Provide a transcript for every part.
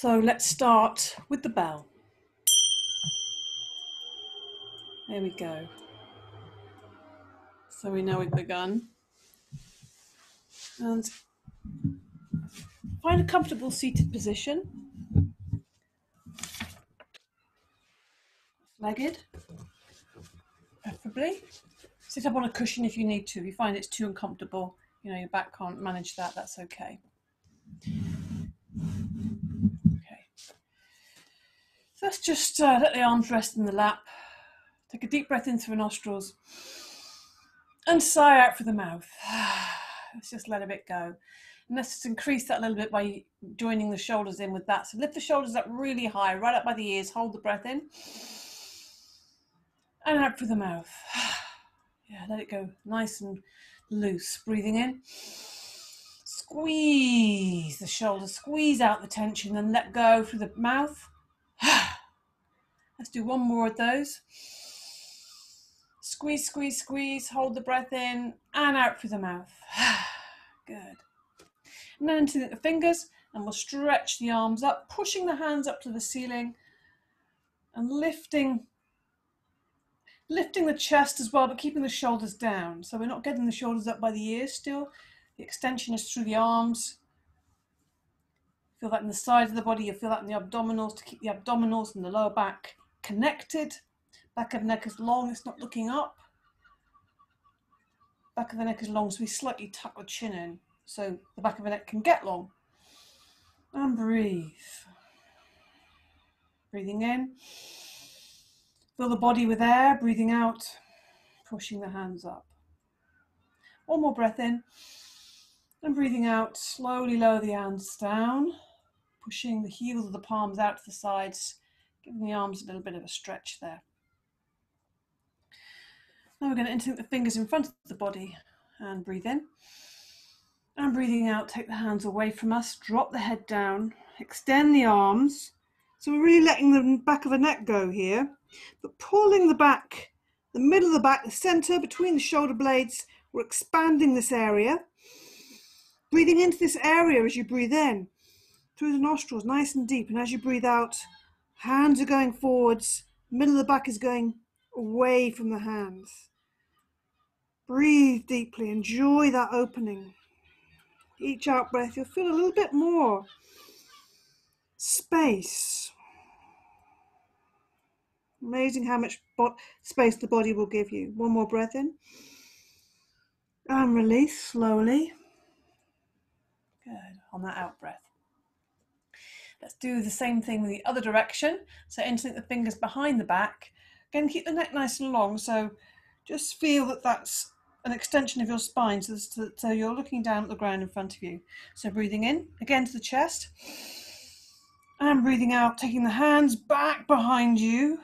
So let's start with the bell. There we go. So we know we've begun. And find a comfortable seated position. Legged, preferably. Sit up on a cushion if you need to. If you find it's too uncomfortable, you know, your back can't manage that, that's okay. Okay. Let's just uh, let the arms rest in the lap. Take a deep breath in through the nostrils and sigh out through the mouth. Let's just let a bit go. And let's just increase that a little bit by joining the shoulders in with that. So lift the shoulders up really high, right up by the ears. Hold the breath in and out through the mouth. Yeah, let it go nice and loose. Breathing in. Squeeze the shoulders, squeeze out the tension, and let go through the mouth. Let's do one more of those. Squeeze, squeeze, squeeze. Hold the breath in and out through the mouth. Good. And then into the fingers, and we'll stretch the arms up, pushing the hands up to the ceiling and lifting lifting the chest as well, but keeping the shoulders down. So we're not getting the shoulders up by the ears still. The extension is through the arms. Feel that in the sides of the body, you feel that in the abdominals to keep the abdominals and the lower back connected. Back of the neck is long, it's not looking up. Back of the neck is long, so we slightly tuck the chin in so the back of the neck can get long. And breathe. Breathing in. Fill the body with air, breathing out, pushing the hands up. One more breath in. And breathing out, slowly lower the hands down, pushing the heels of the palms out to the sides, giving the arms a little bit of a stretch there. Now we're going to interlink the fingers in front of the body and breathe in. And breathing out, take the hands away from us, drop the head down, extend the arms. So we're really letting the back of the neck go here but pulling the back, the middle of the back, the center between the shoulder blades, we're expanding this area. Breathing into this area as you breathe in through the nostrils, nice and deep. And as you breathe out, hands are going forwards, middle of the back is going away from the hands. Breathe deeply, enjoy that opening. Each out breath, you'll feel a little bit more space Amazing how much space the body will give you. One more breath in. And release slowly. Good. On that out breath. Let's do the same thing with the other direction. So interlink the fingers behind the back. Again, keep the neck nice and long. So just feel that that's an extension of your spine. So, so you're looking down at the ground in front of you. So breathing in, again to the chest. And breathing out, taking the hands back behind you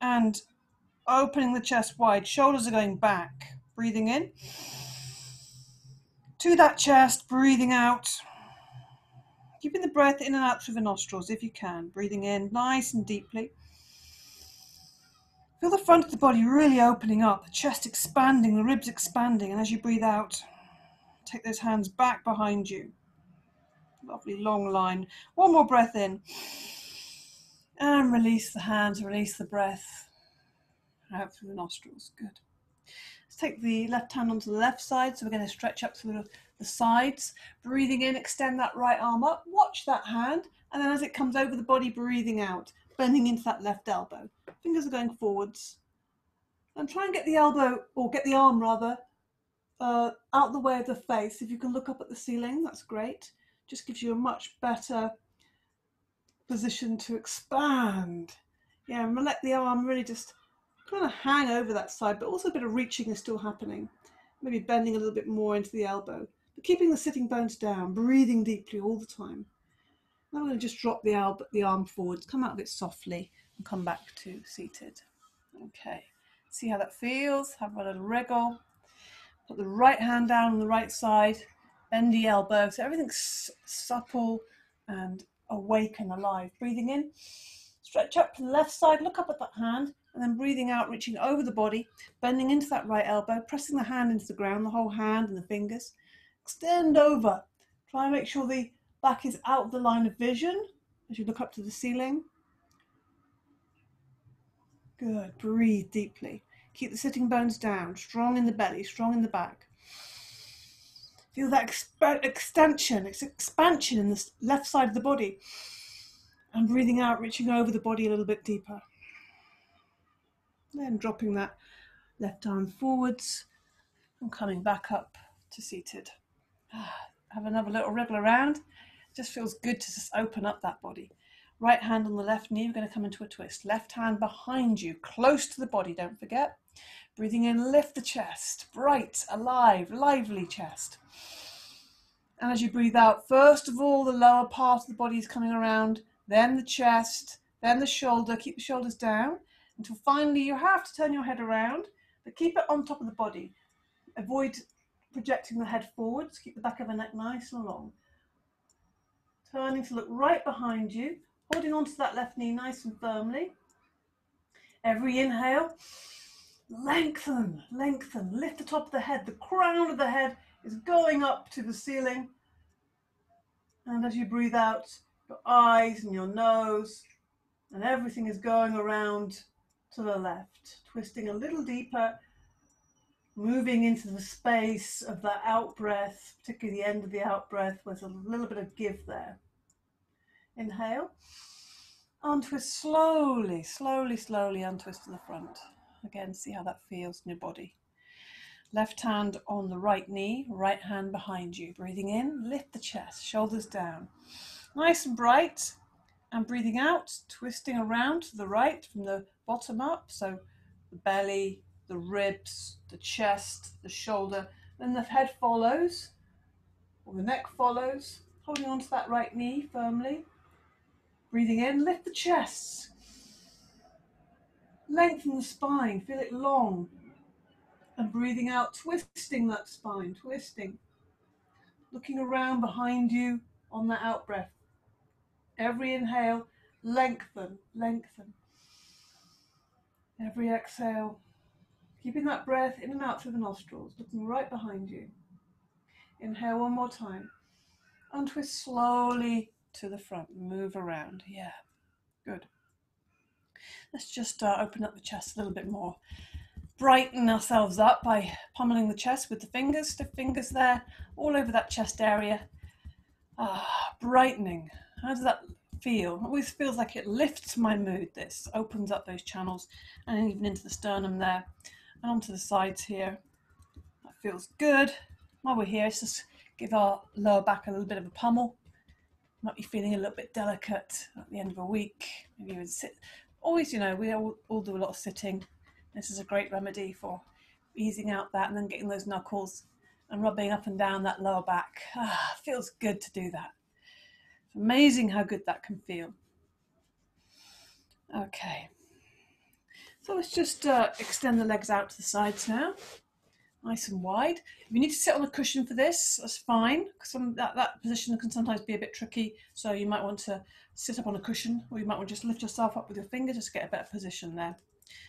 and opening the chest wide. Shoulders are going back. Breathing in. To that chest, breathing out. Keeping the breath in and out through the nostrils if you can. Breathing in nice and deeply. Feel the front of the body really opening up, the chest expanding, the ribs expanding, and as you breathe out, take those hands back behind you. Lovely long line. One more breath in. And release the hands, release the breath out through the nostrils. Good. Let's take the left hand onto the left side. So we're going to stretch up through the sides. Breathing in, extend that right arm up. Watch that hand. And then as it comes over the body, breathing out, bending into that left elbow. Fingers are going forwards. And try and get the elbow, or get the arm rather, uh, out the way of the face. If you can look up at the ceiling, that's great. Just gives you a much better position to expand. Yeah, and let the arm really just kind of hang over that side, but also a bit of reaching is still happening. Maybe bending a little bit more into the elbow, keeping the sitting bones down, breathing deeply all the time. Now we're going to just drop the, elbow, the arm forwards, come out of it softly, and come back to seated. Okay, see how that feels. Have a little wriggle. Put the right hand down on the right side, bend the elbow, so everything's supple and awake and alive. Breathing in, stretch up to the left side, look up at that hand, and then breathing out, reaching over the body, bending into that right elbow, pressing the hand into the ground, the whole hand and the fingers. Extend over. Try and make sure the back is out of the line of vision. as you look up to the ceiling. Good. Breathe deeply. Keep the sitting bones down, strong in the belly, strong in the back. Feel that exp- extension, it's expansion in the left side of the body. And breathing out, reaching over the body a little bit deeper. Then dropping that left arm forwards and coming back up to seated. Have another little wriggle around. Just feels good to just open up that body. Right hand on the left knee, we're going to come into a twist. Left hand behind you, close to the body, don't forget. Breathing in, lift the chest. Bright, alive, lively chest. And as you breathe out, first of all, the lower part of the body is coming around, then the chest, then the shoulder. Keep the shoulders down until finally you have to turn your head around, but keep it on top of the body. Avoid projecting the head forwards. Keep the back of the neck nice and long. Turning to look right behind you, holding onto that left knee nice and firmly. Every inhale, lengthen, lengthen, lift the top of the head. The crown of the head is going up to the ceiling. And as you breathe out, your eyes and your nose and everything is going around to the left, twisting a little deeper, moving into the space of that out breath, particularly the end of the out breath, with a little bit of give there. Inhale, untwist slowly, slowly, slowly, untwist to the front. Again, see how that feels in your body. Left hand on the right knee, right hand behind you. Breathing in, lift the chest, shoulders down. Nice and bright. And breathing out, twisting around to the right from the bottom up. So the belly, the ribs, the chest, the shoulder. Then the head follows, or the neck follows. Holding onto that right knee firmly. Breathing in, lift the chest. Lengthen the spine, feel it long. And breathing out, twisting that spine, twisting. Looking around behind you on that out breath. Every inhale, lengthen, lengthen. Every exhale, keeping that breath in and out through the nostrils, looking right behind you. Inhale one more time. and twist slowly to the front. Move around. Yeah, good. Let's just uh, open up the chest a little bit more brighten ourselves up by pummeling the chest with the fingers, stiff fingers there, all over that chest area. Ah, brightening. How does that feel? It always feels like it lifts my mood, this opens up those channels and even into the sternum there and onto the sides here. That feels good. While we're here, let's just give our lower back a little bit of a pummel. Might be feeling a little bit delicate at the end of a week. Maybe even sit. Always, you know, we all, all do a lot of sitting this is a great remedy for easing out that and then getting those knuckles and rubbing up and down that lower back. Ah, feels good to do that. It's amazing how good that can feel. Okay. So let's just uh, extend the legs out to the sides now, nice and wide. If you need to sit on a cushion for this, that's fine. Some that, that position can sometimes be a bit tricky, so you might want to sit up on a cushion, or you might want to just lift yourself up with your finger just to get a better position there.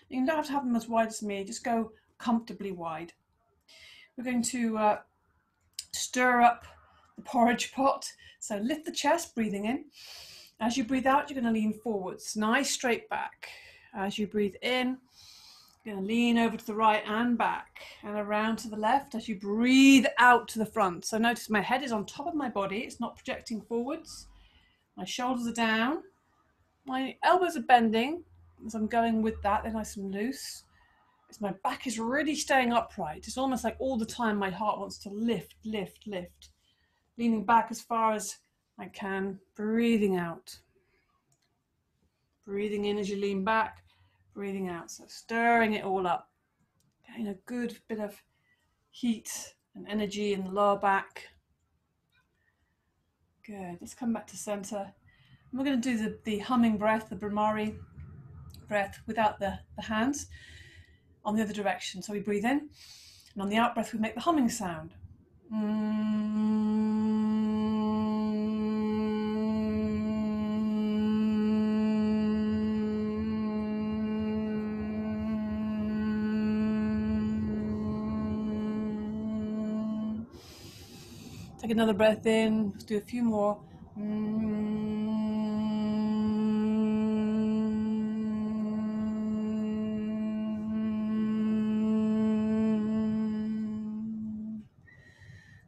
You don't have to have them as wide as me, just go comfortably wide. We're going to uh, stir up the porridge pot. So lift the chest, breathing in. As you breathe out, you're going to lean forwards, nice straight back. As you breathe in, you're going to lean over to the right and back and around to the left as you breathe out to the front. So notice my head is on top of my body, it's not projecting forwards. My shoulders are down, my elbows are bending, as I'm going with that, they're nice and loose. As my back is really staying upright. It's almost like all the time my heart wants to lift, lift, lift. Leaning back as far as I can, breathing out. Breathing in as you lean back, breathing out. So stirring it all up. Getting a good bit of heat and energy in the lower back. Good. Let's come back to center. we're going to do the, the humming breath, the Bhramari breath without the, the hands on the other direction. So we breathe in, and on the out breath, we make the humming sound. Mm. Take another breath in. Let's do a few more.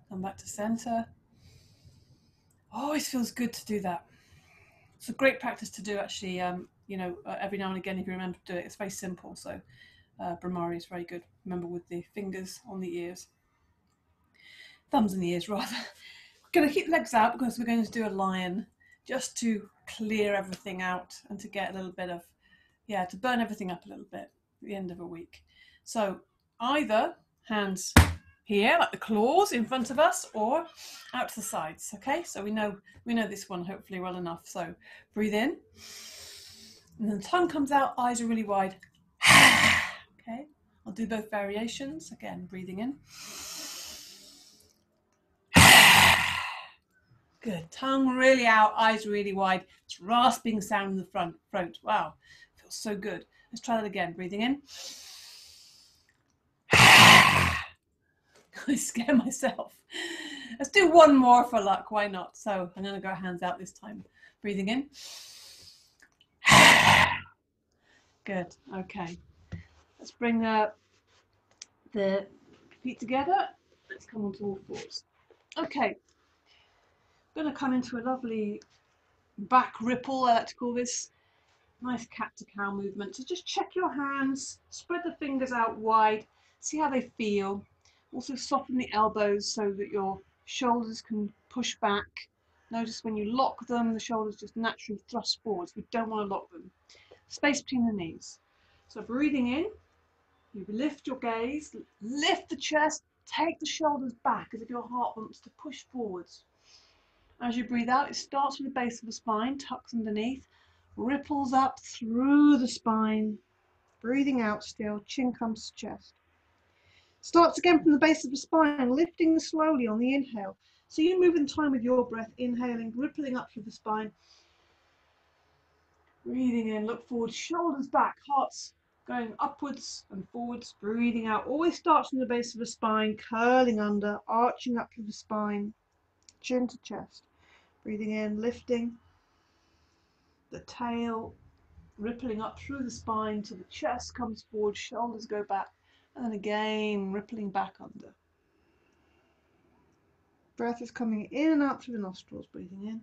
Come back to center. Oh, always feels good to do that. It's a great practice to do actually, um, you know, uh, every now and again if you remember to do it. It's very simple. So uh, Bhramari is very good. Remember with the fingers on the ears. Thumbs in the ears rather. We're going to keep the legs out because we're going to do a lion just to clear everything out and to get a little bit of, yeah, to burn everything up a little bit at the end of a week. So either hands here, like the claws in front of us, or out to the sides. Okay, so we know we know this one hopefully well enough. So breathe in, and then the tongue comes out, eyes are really wide. okay, I'll do both variations. Again, breathing in. Good. Tongue really out, eyes really wide. It's rasping sound in the front throat. Wow, feels so good. Let's try that again. Breathing in. I scare myself. Let's do one more for luck. Why not? So I'm going to go hands out this time. Breathing in. Good. Okay. Let's bring the, the feet together. Let's come onto all fours. Okay. Going to come into a lovely back ripple, I like to call this. Nice cat to cow movement. So just check your hands, spread the fingers out wide, see how they feel. Also soften the elbows so that your shoulders can push back. Notice when you lock them, the shoulders just naturally thrust forwards. We don't want to lock them. Space between the knees. So breathing in, you lift your gaze, lift the chest, take the shoulders back as if your heart wants to push forwards. As you breathe out, it starts from the base of the spine, tucks underneath, ripples up through the spine. Breathing out still, chin comes to chest. Starts again from the base of the spine, lifting slowly on the inhale. So you move in time with your breath, inhaling, rippling up through the spine. Breathing in, look forward, shoulders back, hearts going upwards and forwards, breathing out. Always starts from the base of the spine, curling under, arching up through the spine, chin to chest. Breathing in, lifting the tail, rippling up through the spine till the chest comes forward, shoulders go back, and then again, rippling back under. Breath is coming in and out through the nostrils, breathing in.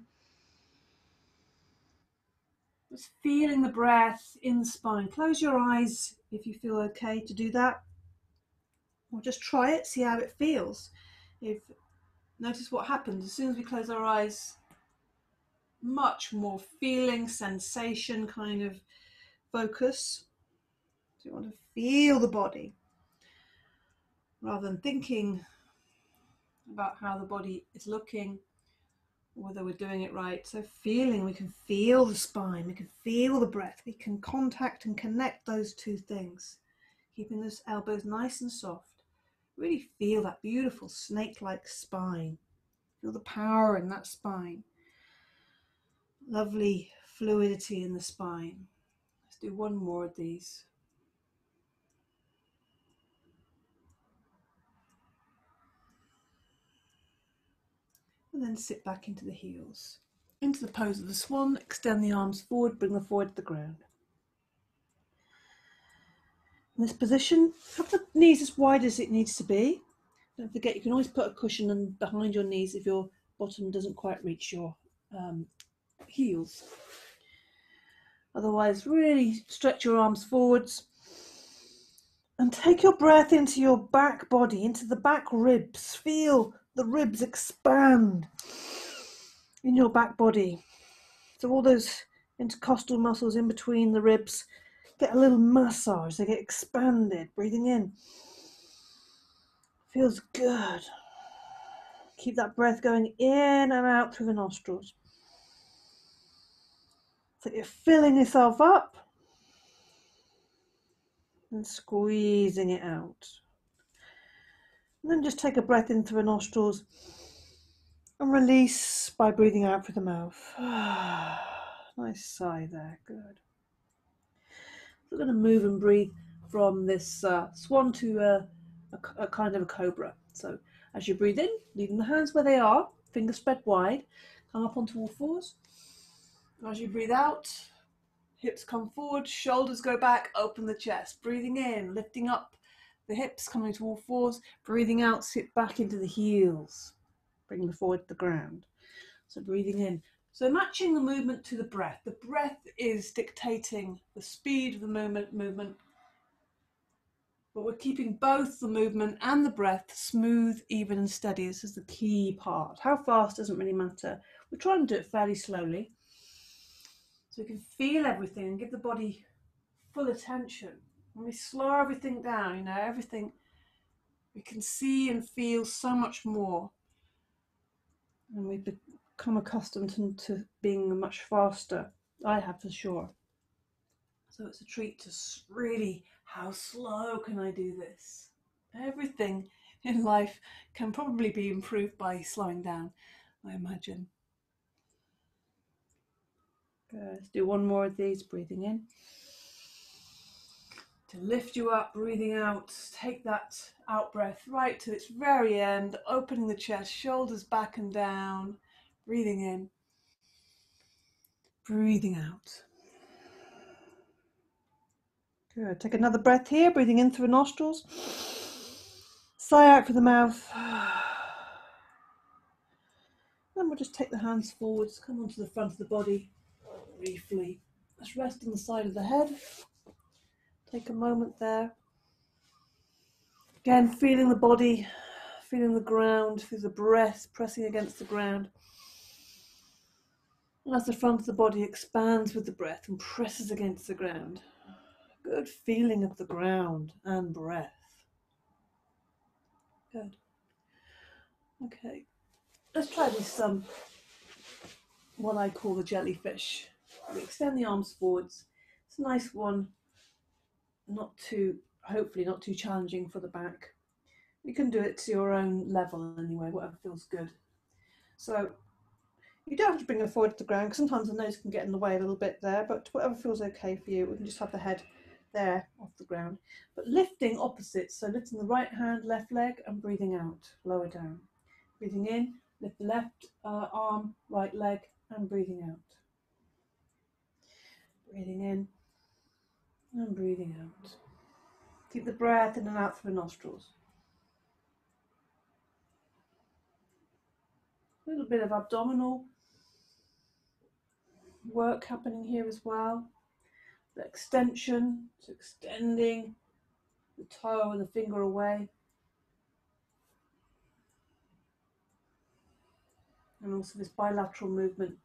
Just feeling the breath in the spine. Close your eyes if you feel okay to do that. Or just try it, see how it feels. If notice what happens as soon as we close our eyes, much more feeling, sensation kind of focus. So you want to feel the body rather than thinking about how the body is looking, whether we're doing it right. So, feeling, we can feel the spine, we can feel the breath, we can contact and connect those two things, keeping those elbows nice and soft. Really feel that beautiful snake like spine. Feel the power in that spine. Lovely fluidity in the spine. Let's do one more of these. and then sit back into the heels. Into the pose of the swan, extend the arms forward, bring the forward to the ground. In this position, have the knees as wide as it needs to be. Don't forget you can always put a cushion behind your knees if your bottom doesn't quite reach your um, heels. Otherwise, really stretch your arms forwards and take your breath into your back body, into the back ribs. Feel the ribs expand in your back body. So all those intercostal muscles in between the ribs get a little massage, they get expanded, breathing in. Feels good. Keep that breath going in and out through the nostrils. So you're filling yourself up and squeezing it out. And then just take a breath in through the nostrils and release by breathing out through the mouth. nice sigh there, good. We're going to move and breathe from this uh, swan to a, a, a kind of a cobra. So as you breathe in, leaving the hands where they are, fingers spread wide, come up onto all fours. As you breathe out, hips come forward, shoulders go back, open the chest. Breathing in, lifting up the hips coming to all fours, breathing out, sit back into the heels. bring the forward to the ground. So breathing in. So matching the movement to the breath. The breath is dictating the speed of the movement, movement but we're keeping both the movement and the breath smooth, even and steady. This is the key part. How fast doesn't really matter. We're trying to do it fairly slowly. We can feel everything and give the body full attention. When we slow everything down, you know, everything, we can see and feel so much more. And we become accustomed to, to being much faster. I have for sure. So it's a treat to really how slow can I do this? Everything in life can probably be improved by slowing down, I imagine. Good. Let's do one more of these, breathing in. To lift you up, breathing out. Take that out breath right to its very end, opening the chest, shoulders back and down, breathing in, breathing out. Good. Take another breath here, breathing in through the nostrils. Sigh out through the mouth. Then we'll just take the hands forwards, come onto the front of the body briefly. Let's rest on the side of the head. Take a moment there. Again, feeling the body, feeling the ground, through the breath pressing against the ground. As the front of the body expands with the breath and presses against the ground good feeling of the ground and breath. Good. Okay, let's try this um, what I call the jellyfish. Extend the arms forwards. It's a nice one, not too, hopefully not too challenging for the back. You can do it to your own level anyway, whatever feels good. So you don't have to bring it forward to the ground sometimes the nose can get in the way a little bit there, but whatever feels okay for you, we can just have the head there off the ground. But lifting opposites, so lifting the right hand, left leg, and breathing out, lower down. Breathing in, lift the left uh, arm, right leg, and breathing out. Breathing in and breathing out. Keep the breath in and out through the nostrils. A little bit of abdominal work happening here as well the extension, so extending the toe and the finger away. And also this bilateral movement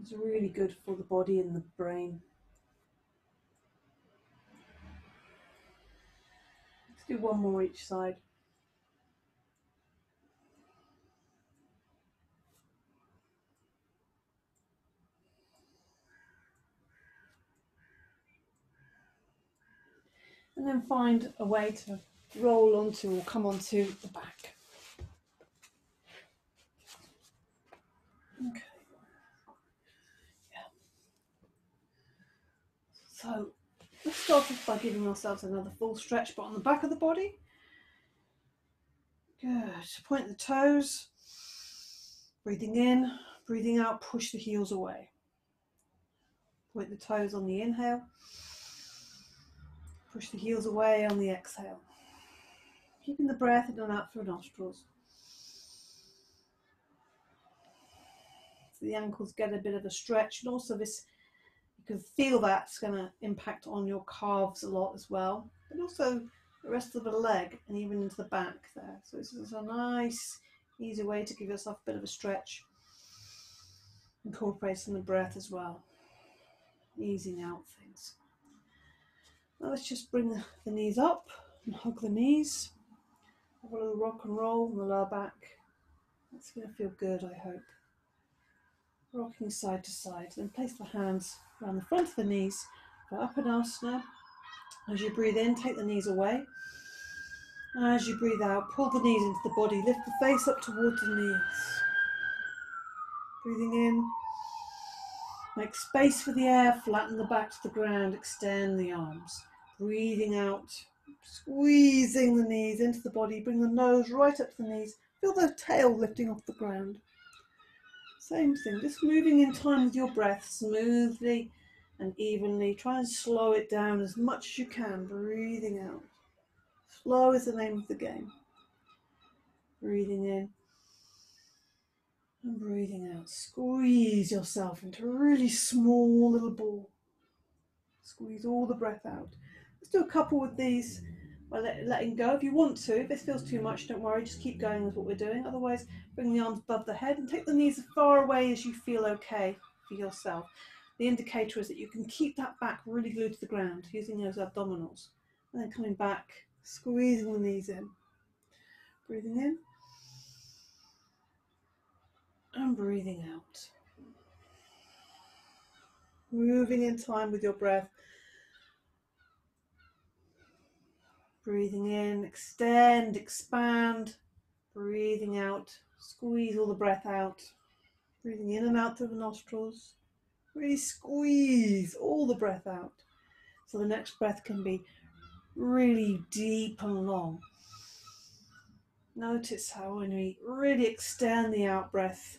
is really good for the body and the brain. Let's do one more each side. and then find a way to roll onto or come onto the back. Okay. So let's start off by giving ourselves another full stretch, but on the back of the body. Good. Point the toes. Breathing in, breathing out, push the heels away. Point the toes on the inhale. Push the heels away on the exhale. Keeping the breath in and out through nostrils. So the ankles get a bit of a stretch and also this, can feel that's going to impact on your calves a lot as well. But also the rest of the leg and even into the back there. So this is a nice, easy way to give yourself a bit of a stretch. Incorporating the breath as well. Easing out things. Now let's just bring the, the knees up and hug the knees. Have a little rock and roll on the lower back. That's going to feel good, I hope. Rocking side to side. Then place the hands around the front of the knees for Apanasana. As you breathe in, take the knees away. As you breathe out, pull the knees into the body. Lift the face up towards the knees. Breathing in. Make space for the air, flatten the back to the ground, extend the arms. Breathing out, squeezing the knees into the body, bring the nose right up to the knees. Feel the tail lifting off the ground. Same thing, just moving in time with your breath, smoothly and evenly. Try and slow it down as much as you can, breathing out. Slow is the name of the game. Breathing in And breathing out, squeeze yourself into a really small little ball. Squeeze all the breath out. Let's do a couple with these by letting go. If you want to, if this feels too much, don't worry, just keep going with what we're doing. Otherwise, bring the arms above the head and take the knees as far away as you feel okay for yourself. The indicator is that you can keep that back really glued to the ground using those abdominals. And then coming back, squeezing the knees in. Breathing in and breathing out. Moving in time with your breath. Breathing in, extend, expand. Breathing out, squeeze all the breath out. Breathing in and out through the nostrils. Really squeeze all the breath out. So the next breath can be really deep and long. Notice how when we really extend the out breath,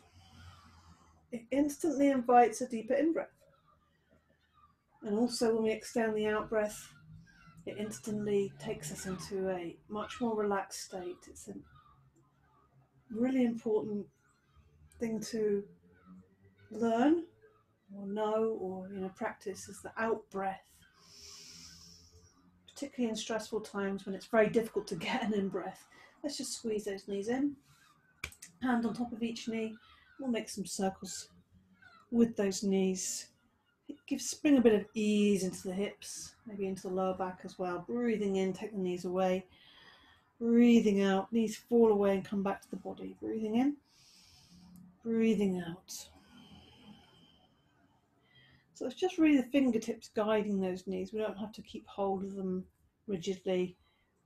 it instantly invites a deeper in breath. And also when we extend the out breath, it instantly takes us into a much more relaxed state. It's a really important thing to learn or know or you know practice is the out breath particularly in stressful times when it's very difficult to get an in breath let's just squeeze those knees in hand on top of each knee we'll make some circles with those knees. Give spring a bit of ease into the hips, maybe into the lower back as well. Breathing in, take the knees away. Breathing out, knees fall away and come back to the body. Breathing in, breathing out. So it's just really the fingertips guiding those knees. We don't have to keep hold of them rigidly.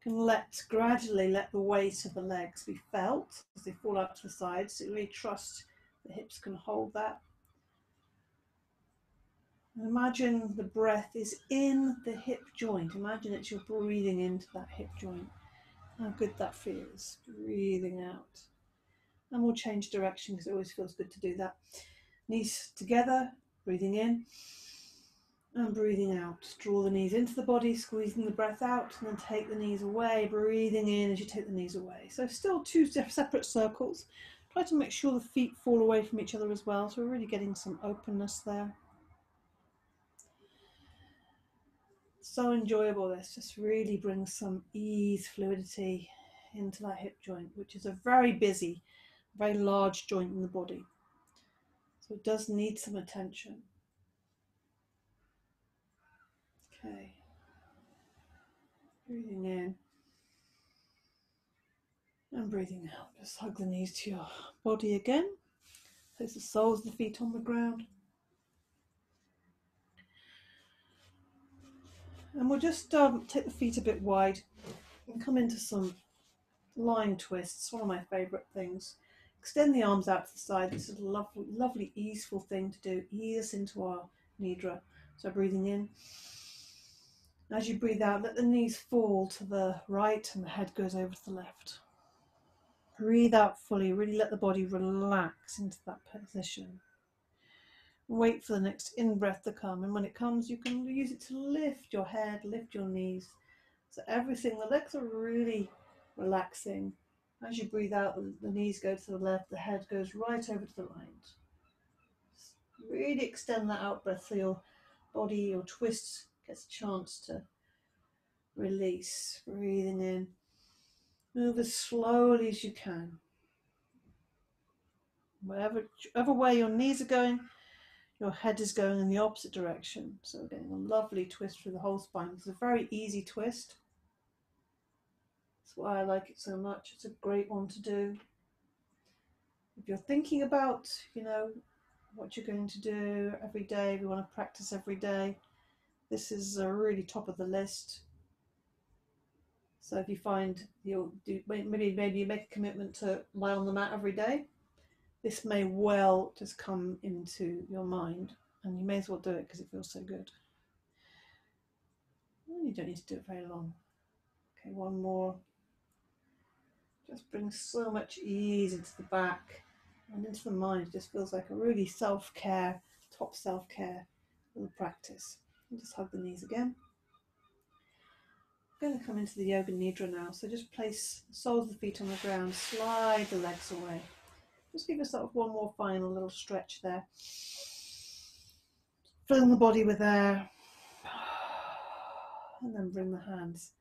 We can let gradually let the weight of the legs be felt as they fall out to the sides. So really trust the hips can hold that. Imagine the breath is in the hip joint. Imagine it's you're breathing into that hip joint. How good that feels. Breathing out. And we'll change direction because it always feels good to do that. Knees together, breathing in and breathing out. Draw the knees into the body, squeezing the breath out, and then take the knees away, breathing in as you take the knees away. So, still two separate circles. Try to make sure the feet fall away from each other as well. So, we're really getting some openness there. So enjoyable. This just really brings some ease, fluidity into that hip joint, which is a very busy, very large joint in the body. So it does need some attention. Okay. Breathing in and breathing out. Just hug the knees to your body again. Place the soles of the feet on the ground. And we'll just um, take the feet a bit wide and come into some line twists, one of my favourite things. Extend the arms out to the side. This is a lovely, lovely, easeful thing to do. Ease us into our nidra. So breathing in. As you breathe out, let the knees fall to the right and the head goes over to the left. Breathe out fully. Really let the body relax into that position wait for the next in breath to come. And when it comes, you can use it to lift your head, lift your knees. So everything, the legs are really relaxing. As you breathe out, the, knees go to the left, the head goes right over to the right. Really extend that out breath so your body, your twist gets a chance to release. Breathing in. Move as slowly as you can. Whatever, whatever way your knees are going, your head is going in the opposite direction. So getting a lovely twist through the whole spine. It's a very easy twist. That's why I like it so much. It's a great one to do. If you're thinking about, you know, what you're going to do every day, if you want to practice every day, this is a really top of the list. So if you find you'll do maybe maybe you make a commitment to lie on the mat every day, this may well just come into your mind and you may as well do it because it feels so good. you don't need to do it very long. Okay, one more. Just brings so much ease into the back and into the mind. It just feels like a really self care, top self care little practice. And just hug the knees again. I'm going to come into the Yoga Nidra now. So just place soles of the feet on the ground, slide the legs away. Just give yourself one more final little stretch there. Filling the body with air. And then bring the hands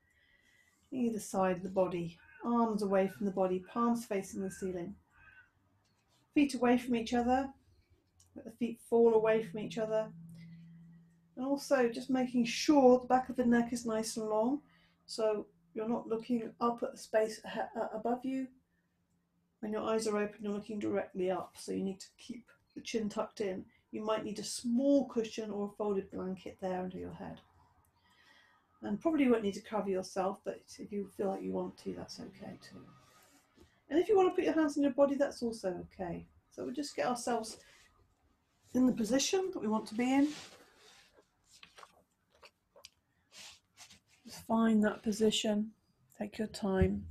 either side of the body, arms away from the body, palms facing the ceiling. Feet away from each other. Let the feet fall away from each other. And also just making sure the back of the neck is nice and long. So you're not looking up at the space uh, above you. When your eyes are open, you're looking directly up. So you need to keep the chin tucked in. You might need a small cushion or a folded blanket there under your head. And probably you won't need to cover yourself, but if you feel like you want to, that's okay too. And if you want to put your hands on your body, that's also okay. So we'll just get ourselves in the position that we want to be in. Just find that position. Take your time.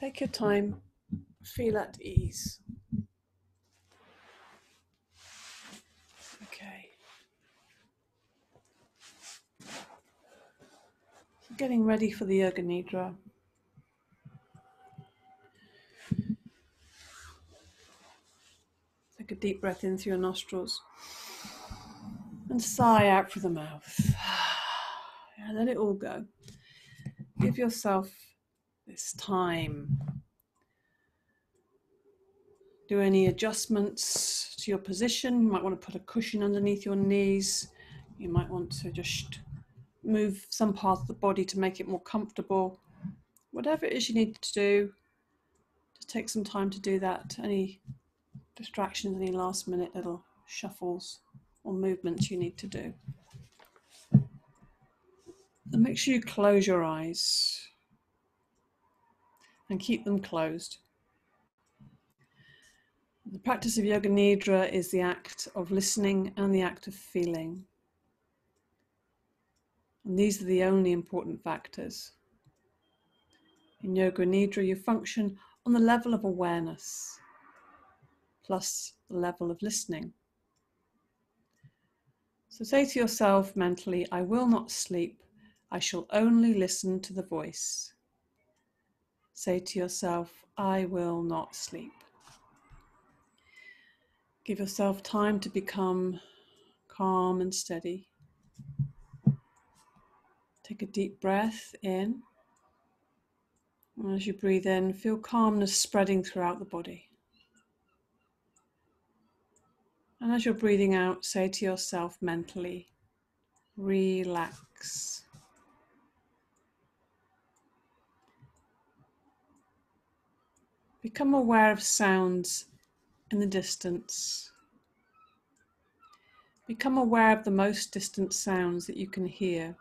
Take your time. Feel at ease. Okay. Getting ready for the Yoga Nidra. Take a deep breath in through your nostrils and sigh out through the mouth. And let it all go. Give yourself this time. Do any adjustments to your position. You might want to put a cushion underneath your knees. You might want to just move some part of the body to make it more comfortable. Whatever it is you need to do, just take some time to do that. Any distractions, any last minute little shuffles or movements you need to do. And make sure you close your eyes and keep them closed. The practice of Yoga Nidra is the act of listening and the act of feeling. And these are the only important factors. In Yoga Nidra, you function on the level of awareness plus the level of listening. So say to yourself mentally, I will not sleep, I shall only listen to the voice. Say to yourself, I will not sleep. Give yourself time to become calm and steady. Take a deep breath in. As you breathe in, feel calmness spreading throughout the body. And as you're breathing out, say to yourself mentally, relax. Become aware of sounds in the distance. Become aware of the most distant sounds that you can hear.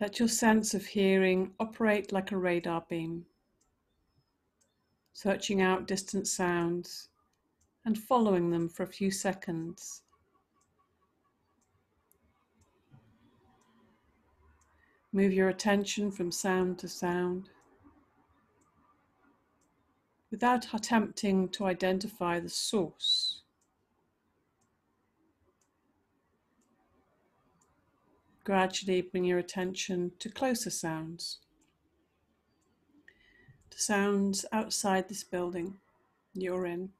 Let your sense of hearing operate like a radar beam searching out distant sounds and following them for a few seconds. Move your attention from sound to sound without attempting to identify the source. Gradually bring your attention to closer sounds to sounds outside this building you're in,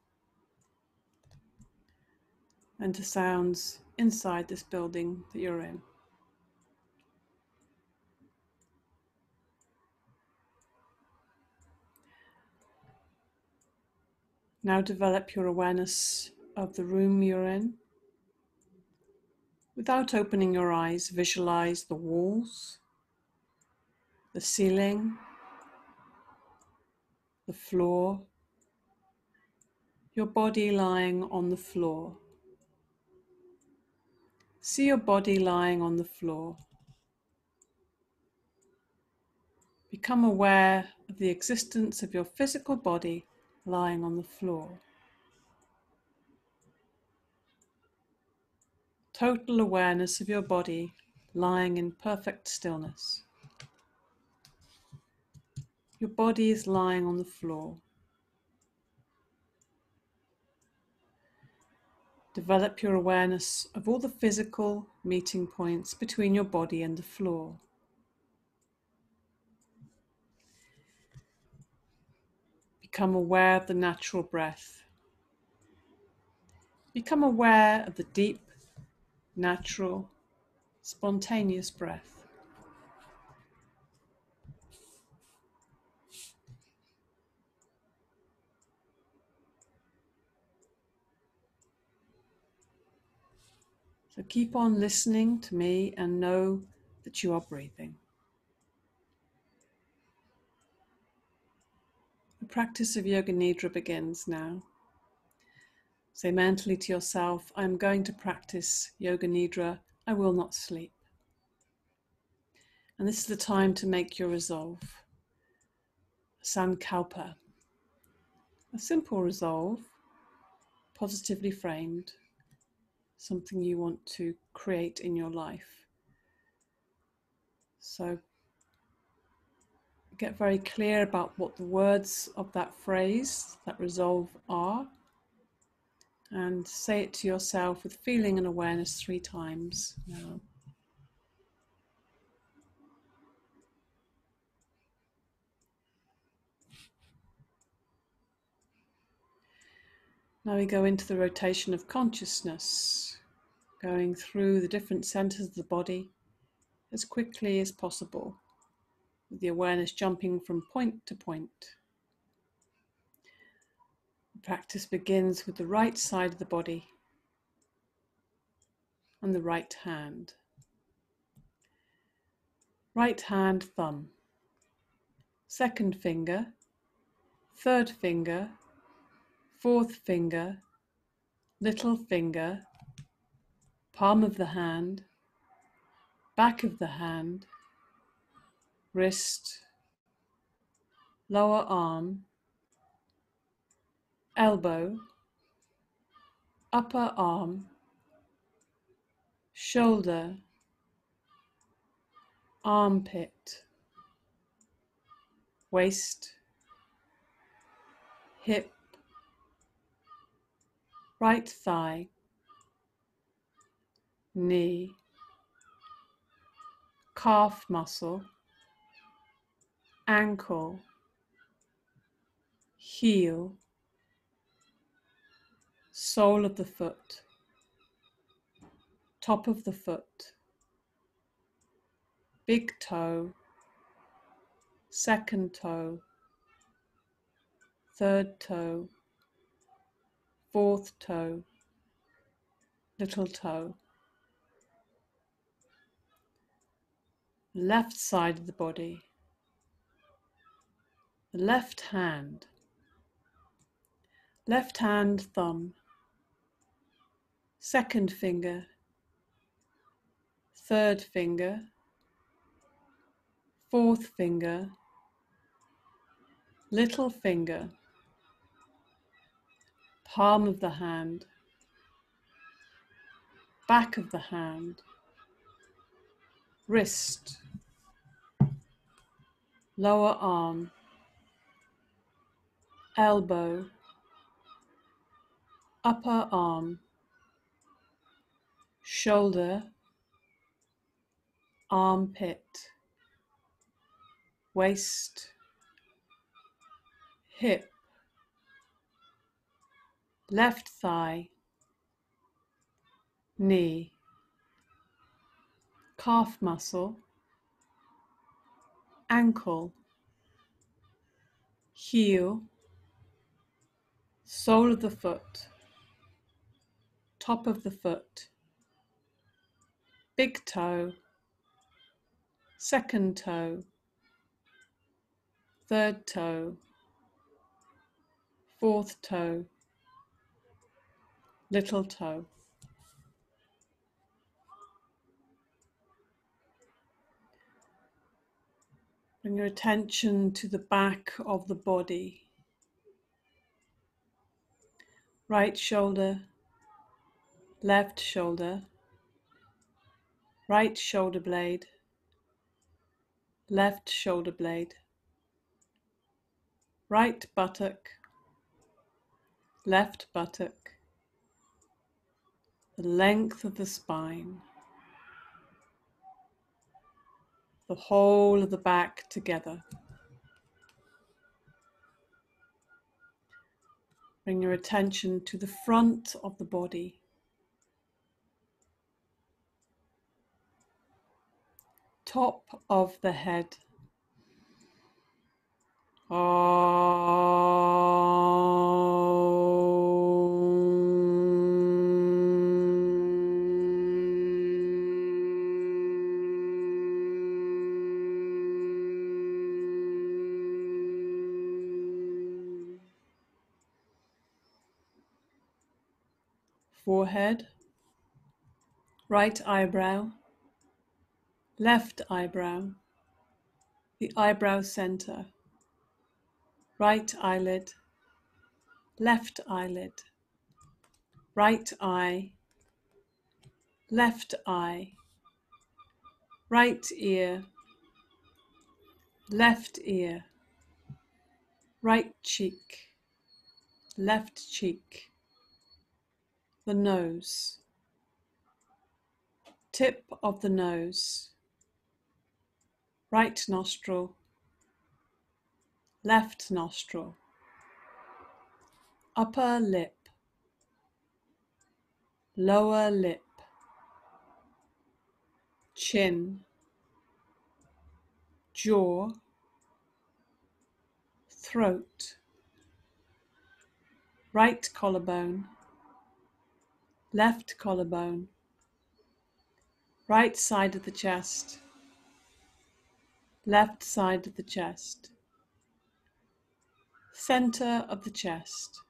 and to sounds inside this building that you're in. Now develop your awareness of the room you're in. Without opening your eyes, visualize the walls, the ceiling, the floor, your body lying on the floor. See your body lying on the floor. Become aware of the existence of your physical body lying on the floor. Total awareness of your body lying in perfect stillness. Your body is lying on the floor. Develop your awareness of all the physical meeting points between your body and the floor. Become aware of the natural breath. Become aware of the deep, natural, spontaneous breath. So keep on listening to me and know that you are breathing. Practice of Yoga Nidra begins now. Say mentally to yourself, I'm going to practice Yoga Nidra, I will not sleep. And this is the time to make your resolve. Sankalpa, a simple resolve, positively framed something you want to create in your life. So get very clear about what the words of that phrase, that resolve are, and say it to yourself with feeling and awareness three times now. Now we go into the rotation of consciousness, going through the different centers of the body as quickly as possible, with the awareness jumping from point to point. The practice begins with the right side of the body and the right hand. Right hand thumb, second finger, third finger, fourth finger, little finger, palm of the hand, back of the hand, wrist, lower arm, elbow, upper arm, shoulder, armpit, waist, hip, right thigh, knee, calf muscle, ankle, heel, sole of the foot, top of the foot, big toe, second toe, third toe, fourth toe, little toe. Left side of the body, the left hand, left hand thumb, second finger, third finger, fourth finger, little finger. Palm of the hand, back of the hand, wrist, lower arm, elbow, upper arm, shoulder, armpit, waist, hip, left thigh, knee, calf muscle, ankle, heel, sole of the foot, top of the foot, big toe, second toe, third toe, fourth toe, little toe. Bring your attention to the back of the body. Right shoulder, left shoulder, right shoulder blade, left shoulder blade, right buttock, left buttock, the length of the spine, the whole of the back together. Bring your attention to the front of the body. Top of the head. Ah. Forehead, right eyebrow, left eyebrow, the eyebrow center right eyelid, left eyelid, right eye, left eye, right ear, left ear, right cheek, left cheek, the nose, tip of the nose, right nostril, left nostril, upper lip, lower lip, chin, jaw, throat, right collarbone, left collarbone, right side of the chest, left side of the chest center of the chest,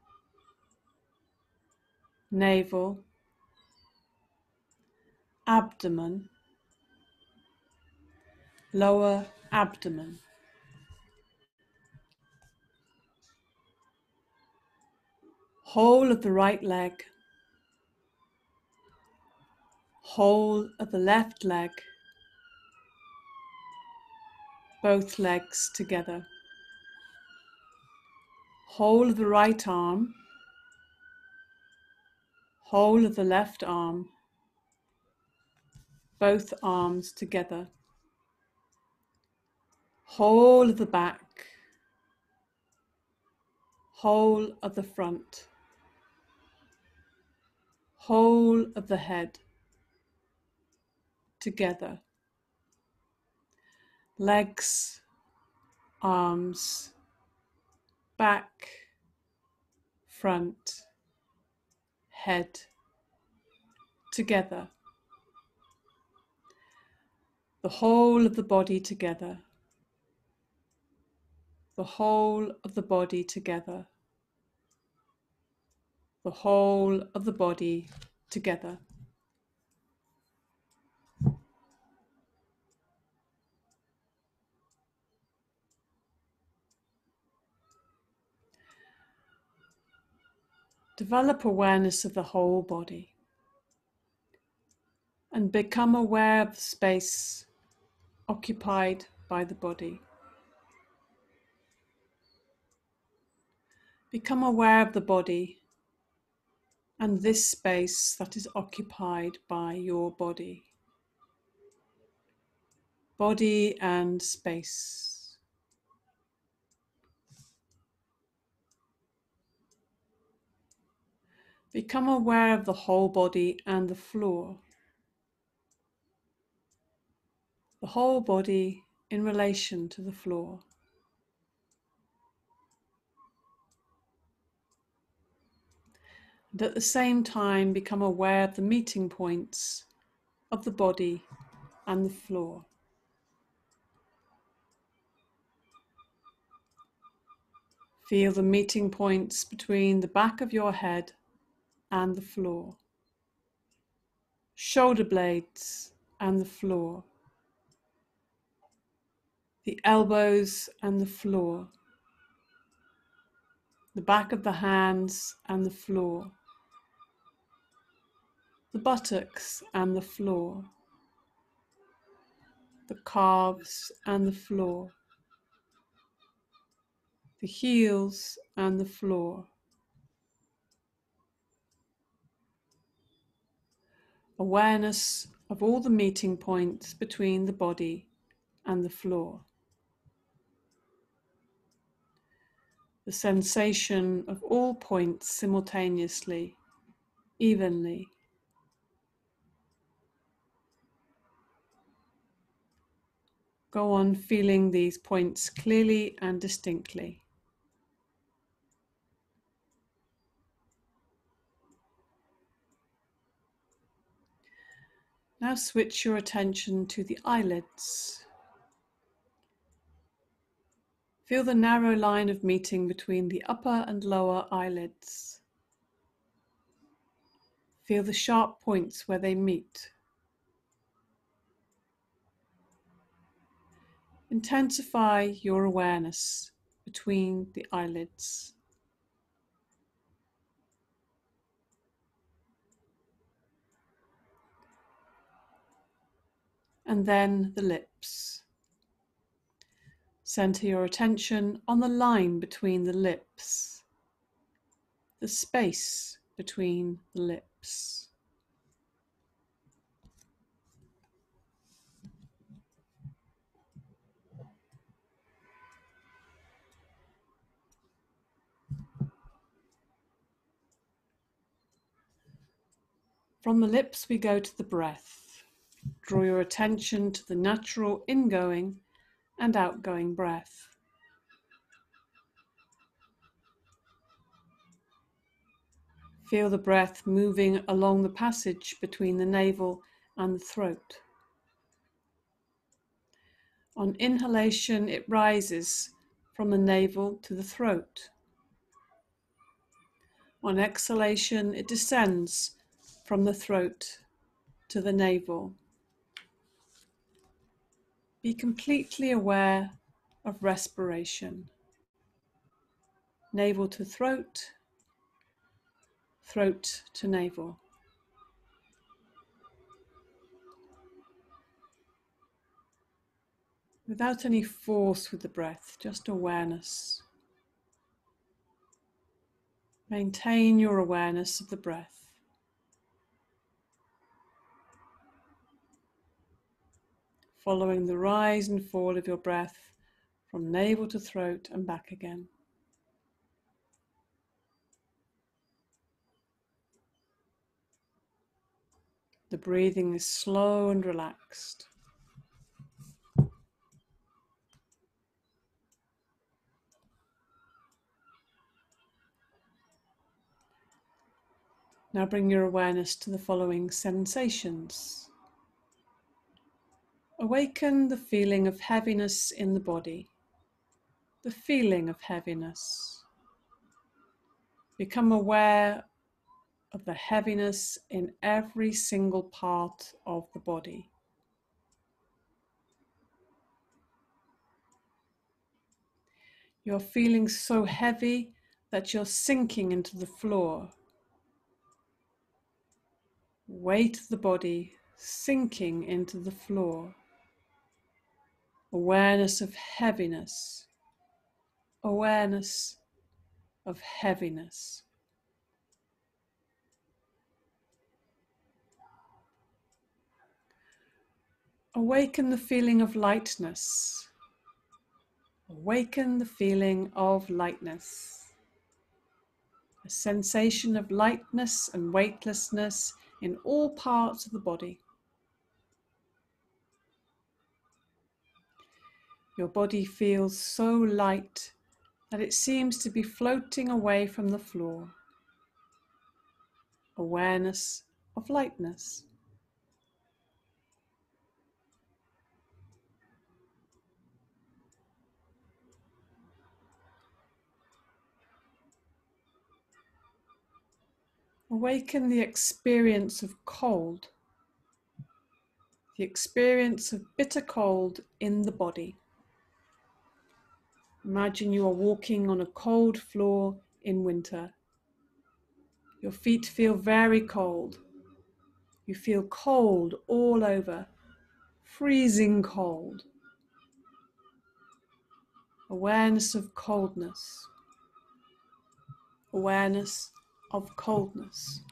navel, abdomen, lower abdomen. Whole of the right leg, whole of the left leg, both legs together. Whole of the right arm, whole of the left arm, both arms together, whole of the back, whole of the front, whole of the head, together, legs, arms, back, front, head, together. The whole of the body together. The whole of the body together. The whole of the body together. Develop awareness of the whole body and become aware of the space occupied by the body. Become aware of the body and this space that is occupied by your body. Body and space. Become aware of the whole body and the floor. The whole body in relation to the floor. And at the same time, become aware of the meeting points of the body and the floor. Feel the meeting points between the back of your head and the floor, shoulder blades and the floor, the elbows and the floor, the back of the hands and the floor, the buttocks and the floor, the calves and the floor, the heels and the floor. Awareness of all the meeting points between the body and the floor. The sensation of all points simultaneously, evenly. Go on feeling these points clearly and distinctly. Now switch your attention to the eyelids. Feel the narrow line of meeting between the upper and lower eyelids. Feel the sharp points where they meet. Intensify your awareness between the eyelids. And then the lips. Center your attention on the line between the lips, the space between the lips. From the lips, we go to the breath. Draw your attention to the natural ingoing and outgoing breath. Feel the breath moving along the passage between the navel and the throat. On inhalation, it rises from the navel to the throat. On exhalation, it descends from the throat to the navel. Be completely aware of respiration. Navel to throat, throat to navel. Without any force with the breath, just awareness. Maintain your awareness of the breath. Following the rise and fall of your breath from navel to throat and back again. The breathing is slow and relaxed. Now bring your awareness to the following sensations. Awaken the feeling of heaviness in the body, the feeling of heaviness. Become aware of the heaviness in every single part of the body. You're feeling so heavy that you're sinking into the floor. Weight of the body sinking into the floor awareness of heaviness, awareness of heaviness. Awaken the feeling of lightness. Awaken the feeling of lightness. A sensation of lightness and weightlessness in all parts of the body. Your body feels so light that it seems to be floating away from the floor. Awareness of lightness. Awaken the experience of cold, the experience of bitter cold in the body. Imagine you are walking on a cold floor in winter. Your feet feel very cold. You feel cold all over, freezing cold. Awareness of coldness. Awareness of coldness.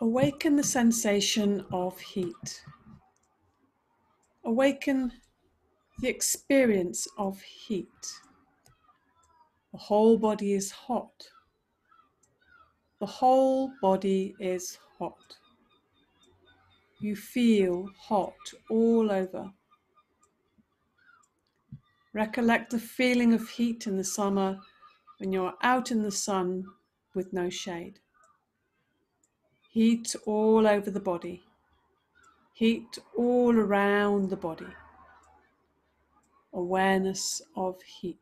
Awaken the sensation of heat. Awaken the experience of heat. The whole body is hot. The whole body is hot. You feel hot all over. Recollect the feeling of heat in the summer when you're out in the sun with no shade. Heat all over the body, heat all around the body. Awareness of heat.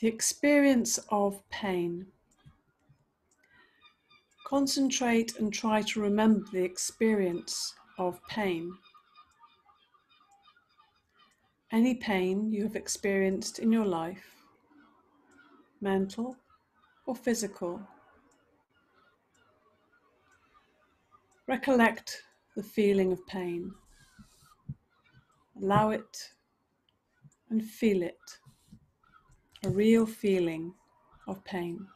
The experience of pain. Concentrate and try to remember the experience of pain. Any pain you have experienced in your life, mental or physical. Recollect the feeling of pain. Allow it and feel it, a real feeling of pain.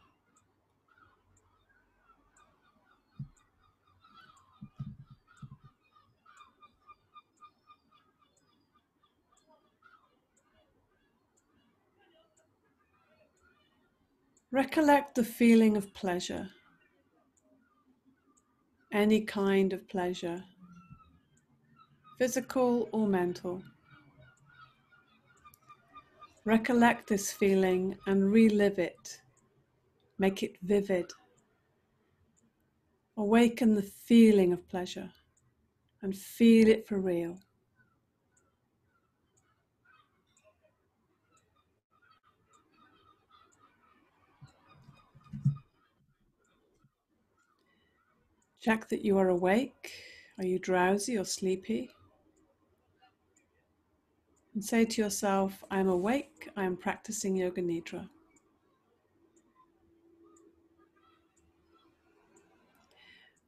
Recollect the feeling of pleasure, any kind of pleasure, physical or mental. Recollect this feeling and relive it, make it vivid. Awaken the feeling of pleasure and feel it for real. Check that you are awake. Are you drowsy or sleepy? And say to yourself, I am awake, I am practicing Yoga Nidra.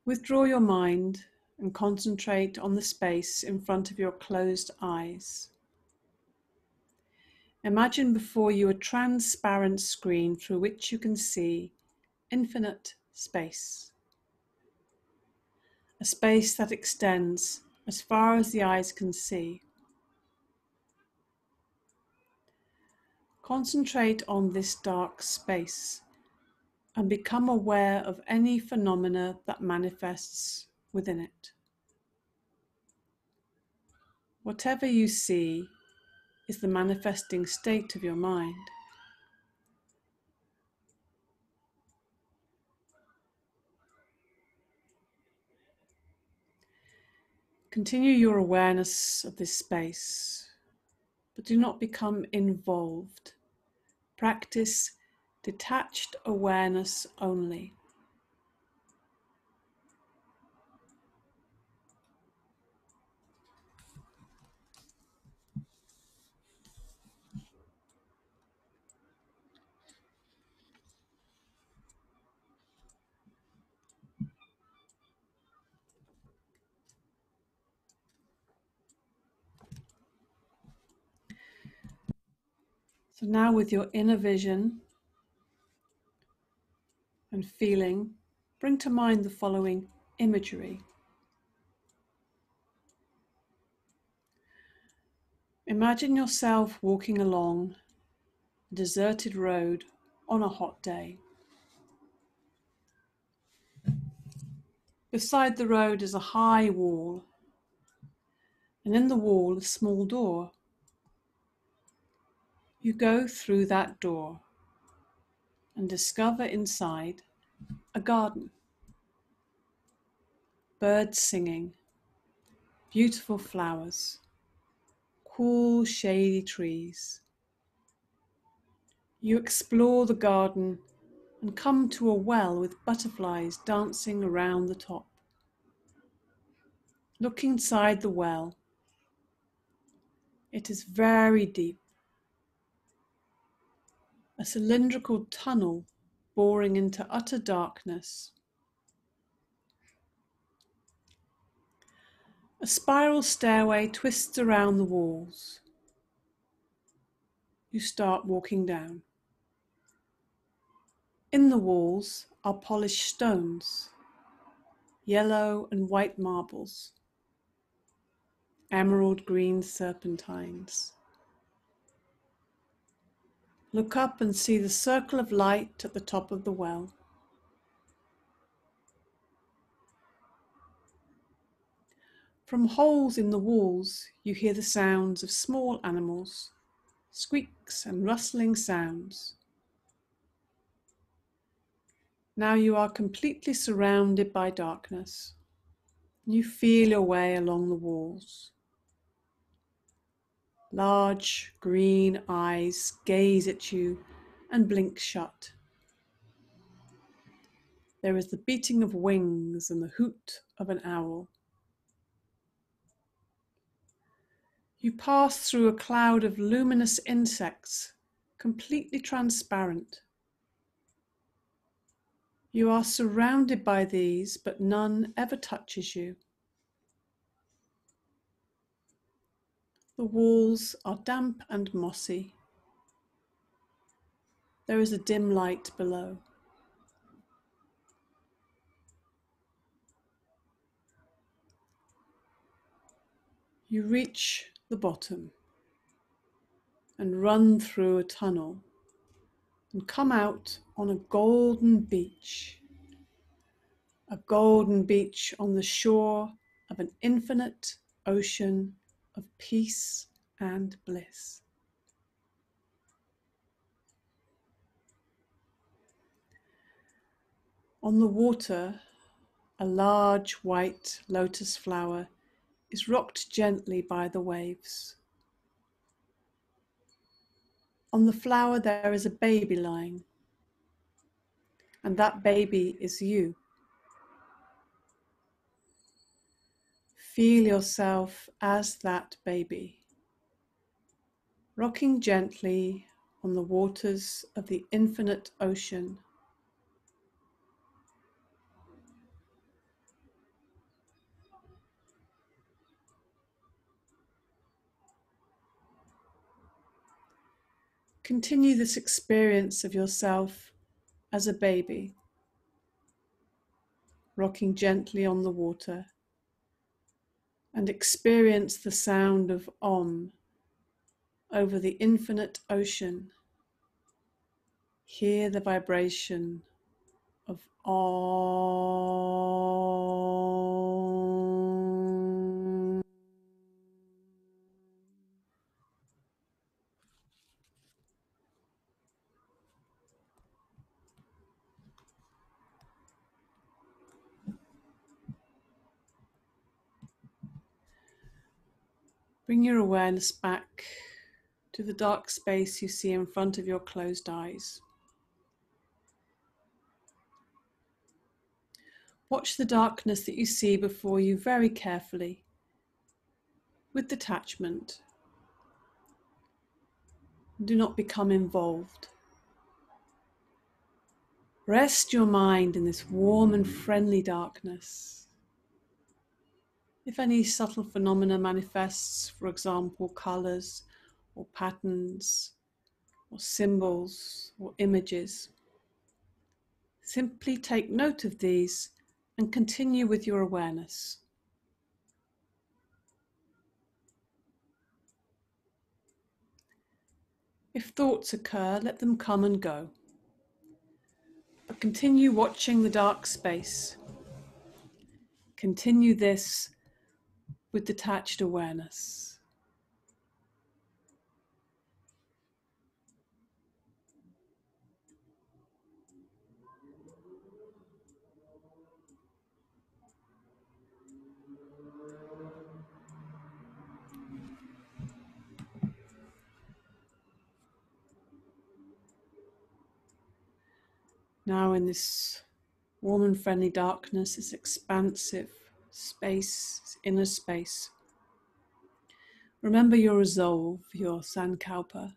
Withdraw your mind and concentrate on the space in front of your closed eyes. Imagine before you a transparent screen through which you can see infinite space a space that extends as far as the eyes can see. Concentrate on this dark space and become aware of any phenomena that manifests within it. Whatever you see is the manifesting state of your mind. Continue your awareness of this space, but do not become involved. Practice detached awareness only. So now, with your inner vision and feeling, bring to mind the following imagery. Imagine yourself walking along a deserted road on a hot day. Beside the road is a high wall, and in the wall a small door. You go through that door and discover inside a garden. Birds singing, beautiful flowers, cool, shady trees. You explore the garden and come to a well with butterflies dancing around the top. Look inside the well. It is very deep a cylindrical tunnel boring into utter darkness. A spiral stairway twists around the walls. you start walking down. In the walls are polished stones, yellow and white marbles, emerald green serpentines. Look up and see the circle of light at the top of the well. From holes in the walls, you hear the sounds of small animals, squeaks and rustling sounds. Now you are completely surrounded by darkness. You feel your way along the walls. Large green eyes gaze at you and blink shut. There is the beating of wings and the hoot of an owl. You pass through a cloud of luminous insects, completely transparent. You are surrounded by these, but none ever touches you. The walls are damp and mossy. There is a dim light below. You reach the bottom and run through a tunnel and come out on a golden beach. A golden beach on the shore of an infinite ocean of peace and bliss. On the water, a large white lotus flower is rocked gently by the waves. On the flower, there is a baby lying, and that baby is you. Feel yourself as that baby, rocking gently on the waters of the infinite ocean. Continue this experience of yourself as a baby, rocking gently on the water, and experience the sound of Om over the infinite ocean. Hear the vibration of Om. Bring your awareness back to the dark space you see in front of your closed eyes. Watch the darkness that you see before you very carefully, with detachment. Do not become involved. Rest your mind in this warm and friendly darkness. If any subtle phenomena manifests, for example, colors or patterns or symbols or images, simply take note of these and continue with your awareness. If thoughts occur, let them come and go. But continue watching the dark space. Continue this with detached awareness. Now, in this warm and friendly darkness, this expansive space, inner space. Remember your resolve, your sankalpa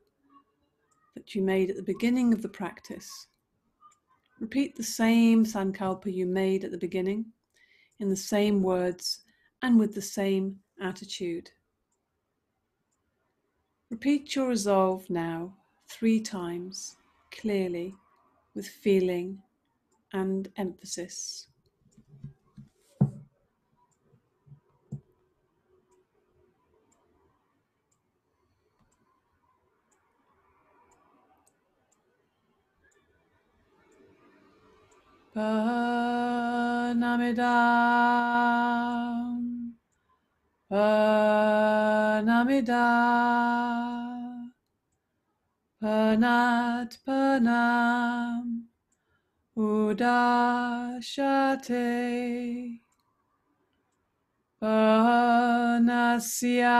that you made at the beginning of the practice. Repeat the same sankalpa you made at the beginning in the same words and with the same attitude. Repeat your resolve now three times clearly with feeling and emphasis. Panamidam, Panamidam, Panat Panam, Udashate, Panasya,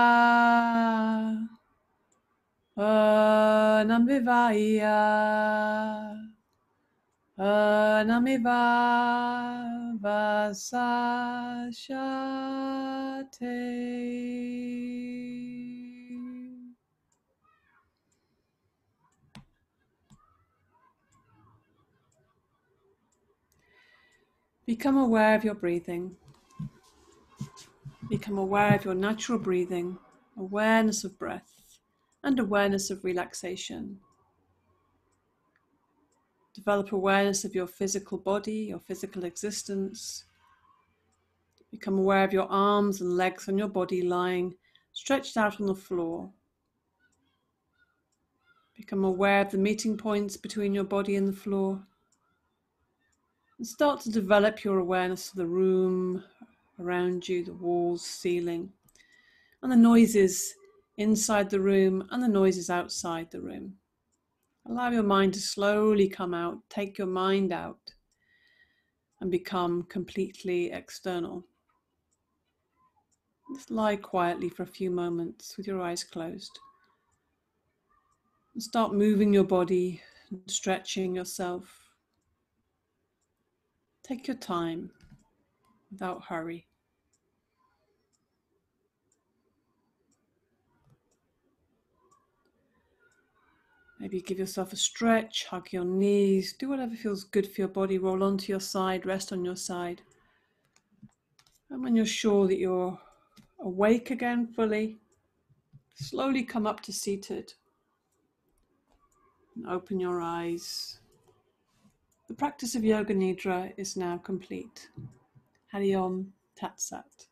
Panamvivaya. Anamiva Vasashate. Become aware of your breathing. Become aware of your natural breathing, awareness of breath, and awareness of relaxation. Develop awareness of your physical body, your physical existence. Become aware of your arms and legs and your body lying stretched out on the floor. Become aware of the meeting points between your body and the floor. And start to develop your awareness of the room around you, the walls, ceiling, and the noises inside the room and the noises outside the room. Allow your mind to slowly come out, take your mind out, and become completely external. Just lie quietly for a few moments with your eyes closed. And start moving your body and stretching yourself. Take your time without hurry. Maybe give yourself a stretch, hug your knees, do whatever feels good for your body. Roll onto your side, rest on your side. And when you're sure that you're awake again fully, slowly come up to seated and open your eyes. The practice of Yoga Nidra is now complete. Hari Om Tat Sat.